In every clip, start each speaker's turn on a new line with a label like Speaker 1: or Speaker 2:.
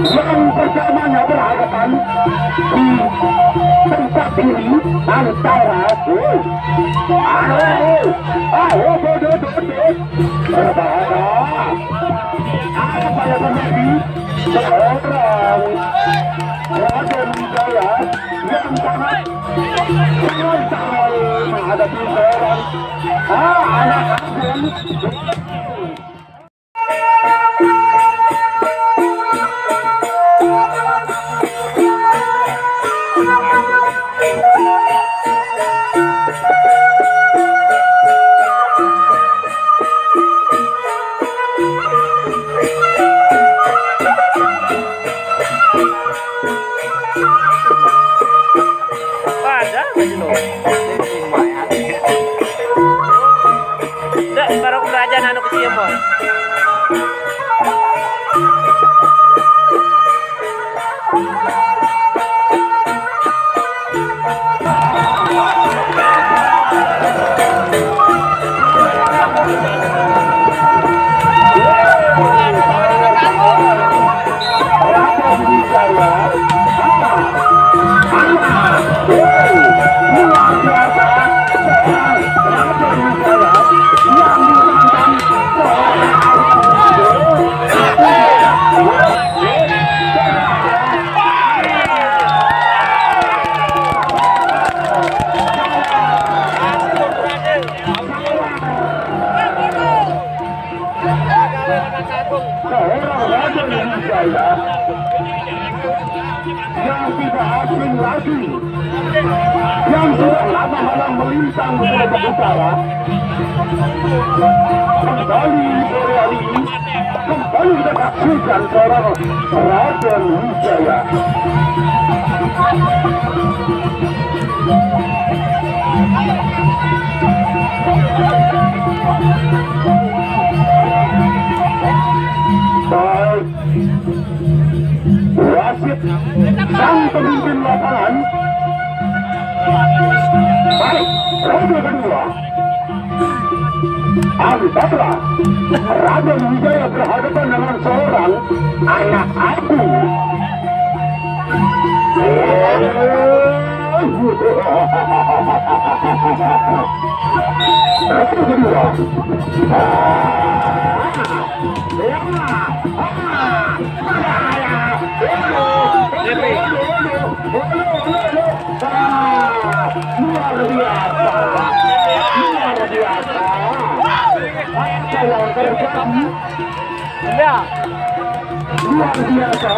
Speaker 1: yang pertamanya berhadapan di tempat ini antara ayo ayo bodoh bodoh berbahaya. Apa yang terjadi? Seorang Raden Wijaya yang sangat sangat menghadapi seorang ah, anak agung
Speaker 2: Ada baju lo. Dah, baru kerajaan anu kecil mo.
Speaker 1: Come on, come on, Wijaya yang tidak asing lagi yang sudah lama-lama melintang ke Lombok Utara kembali sore hari ini kembali kita saksikan seorang Raden Wijaya baik wasit sang pemimpin lapangan. Baik ronde kedua. Antara Raden Wijaya berhadapan dengan seorang anak aku. Kedua. Luar
Speaker 2: Ya.
Speaker 1: luar biasa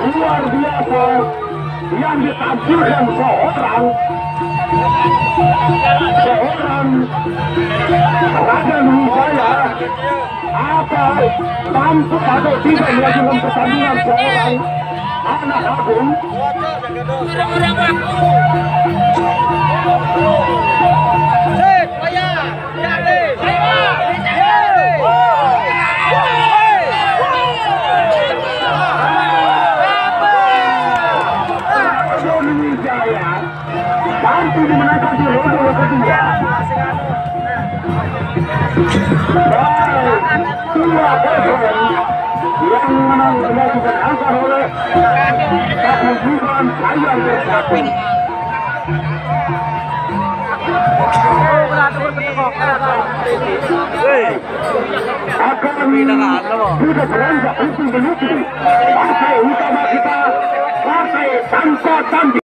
Speaker 1: luar biasa yang ditampilkan seorang seorang Raden Wijaya apa tampuk atau tidak melakukan pertandingan seorang anak agung mampu dimenangkan di ronde kedua Baik, dua kosong yang menang melakukan angkat oleh Kebutuhan ayam bersatu. Akan untuk partai utama kita, Partai Tanpa tanding.